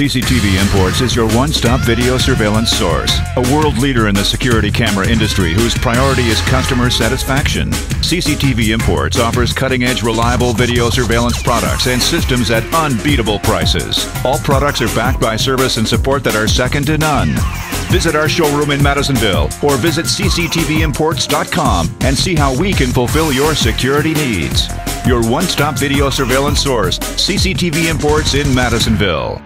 CCTV Imports is your one stop video surveillance source. A world leader in the security camera industry whose priority is customer satisfaction. CCTV Imports offers cutting edge, reliable video surveillance products and systems at unbeatable prices. All products are backed by service and support that are second to none. Visit our showroom in Madisonville or visit cctvimports.com and see how we can fulfill your security needs. Your one stop video surveillance source, CCTV Imports in Madisonville.